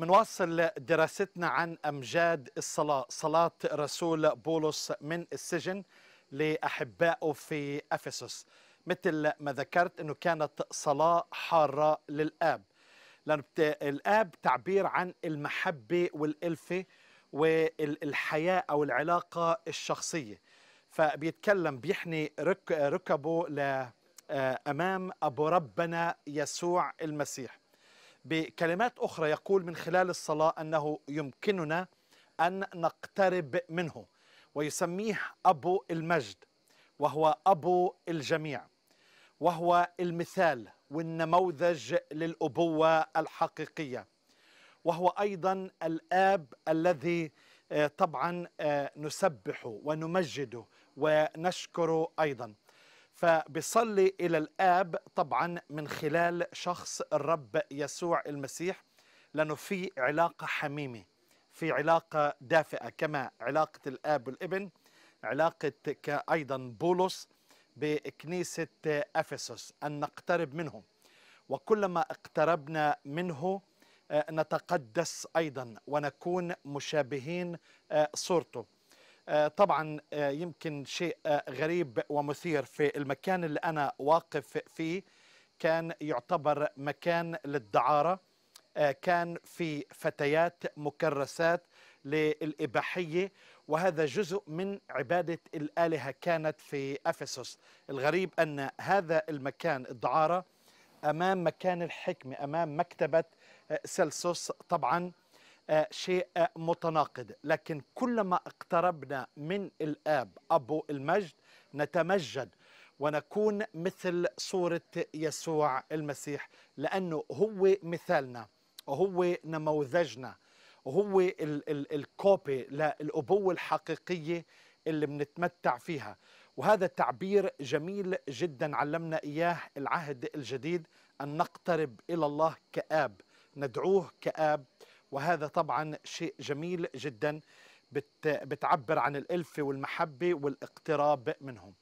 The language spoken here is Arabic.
منواصل دراستنا عن أمجاد الصلاة. صلاة رسول بولس من السجن لأحبائه في أفسس. مثل ما ذكرت أنه كانت صلاة حارة للآب. لأن الآب تعبير عن المحبة والألفة والحياة أو العلاقة الشخصية. فبيتكلم بيحني رك ركبه أمام أبو ربنا يسوع المسيح. بكلمات أخرى يقول من خلال الصلاة أنه يمكننا أن نقترب منه ويسميه أبو المجد وهو أبو الجميع وهو المثال والنموذج للأبوة الحقيقية وهو أيضا الآب الذي طبعا نسبحه ونمجده ونشكره أيضا. فبصلي إلى الآب طبعا من خلال شخص الرب يسوع المسيح لأنه في علاقة حميمة في علاقة دافئة كما علاقة الآب والابن علاقة أيضا بولس بكنيسة أفسس أن نقترب منه. وكلما اقتربنا منه نتقدس أيضا ونكون مشابهين صورته. طبعا يمكن شيء غريب ومثير في المكان اللي أنا واقف فيه. كان يعتبر مكان للدعارة كان في فتيات مكرسات للإباحية وهذا جزء من عبادة الآلهة كانت في أفسس. الغريب أن هذا المكان الدعارة أمام مكان الحكمة أمام مكتبة سلسوس طبعا شيء متناقض. لكن كلما اقتربنا من الآب أبو المجد نتمجد ونكون مثل صورة يسوع المسيح لأنه هو مثالنا وهو نموذجنا وهو ال ال الكوبي للأبوة الحقيقية اللي بنتمتع فيها. وهذا تعبير جميل جدا علمنا إياه العهد الجديد أن نقترب إلى الله كآب ندعوه كآب وهذا طبعا شيء جميل جدا بتعبر عن الألفة والمحبة والإقتراب منهم.